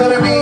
gonna be.